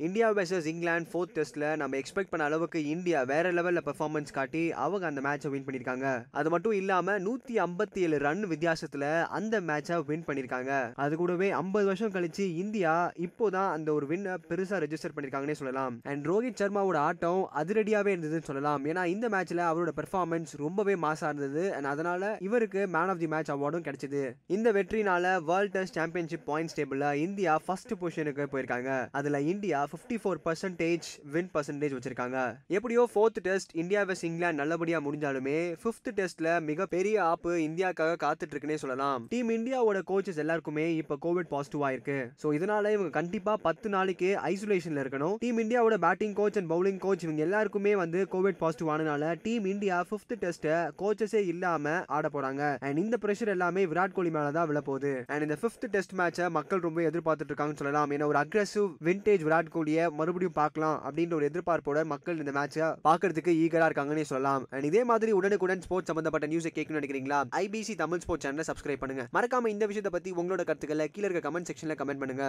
India versus England fourth டெஸ்ட்ல நம்ம expect பண்ண அளவுக்கு இந்தியா வேற லெவல்ல பெர்ஃபார்மன்ஸ் காட்டி அவங்க அந்த மேட்சை வின் பண்ணிருக்காங்க. அது மட்டும் இல்லாம நூத்தி ஐம்பத்தி ஏழு ரன் வித்தியாசத்துல அந்த மேட்சை வின் பண்ணியிருக்காங்க அது கூடவே ஐம்பது வருஷம் கழிச்சு இந்தியா இப்போதான் அந்த ஒரு வின்னை பெருசா ரெஜிஸ்டர் பண்ணிருக்காங்கன்னே சொல்லலாம். அண்ட் ரோஹித் சர்மாவோட ஆட்டம் அதிரடியாகவே இருந்ததுன்னு சொல்லலாம். ஏன்னா இந்த மேட்ச்ல அவரோட பெர்ஃபார்மன்ஸ் ரொம்பவே மாசா இருந்தது. அண்ட் அதனால இவருக்கு மேன் ஆஃப் தி மேட்ச் அவார்டும் கிடைச்சது. இந்த வெற்றினால வேர்ல்ட் டெஸ்ட் சாம்பியன்ஷிப் பாயிண்ட்ஸ் டேபிளில் இந்தியா ஃபர்ஸ்ட் பொசிஷனுக்கு போயிருக்காங்க. அதுல India 54% four percentage win percentage வச்சிருக்காங்க. எப்படியோ fourth test India west England நல்லபடியா முடிஞ்சாலுமே ஃபிஃப்த் டெஸ்ட்ல மிகப்பெரிய ஆப்பு இந்தியாக்காக காத்துட்டு இருக்குன்னே சொல்லலாம். டீம் இந்தியாவோட கோச்சஸ் எல்லாருக்குமே இப்ப கோவிட் பாசிட்டிவ் ஆயிருக்கு. ஸோ இதனால இவங்க கண்டிப்பா பத்து நாளைக்கு ஐசோலேஷன்ல இருக்கணும். டீம் இந்தியாவோட batting coach and bowling coach இவங்க எல்லாருக்குமே வந்து கோவிட் பாசிட்டிவ் ஆனனால டீம் இந்தியா ஃபிஃப்த் டெஸ்ட்டை கோச்சஸே இல்லாம ஆட போறாங்க. அண்ட் இந்த பிரஷர் எல்லாமே விராட் கோலி மேல தான் விழ போகுது அண்ட் இந்த ஃபிஃப்த் டெஸ்ட் மேட்சை மக்கள் ரொம்ப எதிர்பார்த்துட்டு இருக்காங்கன்னு சொல்லலாம். ஏன்னா ஒரு அக்ரெசிவ் விண்டேஜ் விராட் கூடிய மறுபடியும் பார்க்கலாம் அப்படின்ற ஒரு எதிர்பார்ப்போட மக்கள் இந்த மேட்சை பார்க்கறதுக்கு ஈகரா இருக்காங்கன்னு சொல்லலாம். அண்ட் இதே மாதிரி உடனுக்குடன் ஸ்போர்ட்ஸ் சம்பந்தப்பட்ட நியூஸை கேட்கணும்னு நினைக்கிறீங்களா? ஐபிசி தமிழ் ஸ்போர்ட்ஸ் சேனலை சப்ஸ்கிரைப் பண்ணுங்க. மறக்காம இந்த விஷயத்தை பத்தி உங்களோட கருத்துக்களை கீழே இருக்க கமெண்ட் செக்ஷன்ல கமெண்ட் பண்ணுங்க.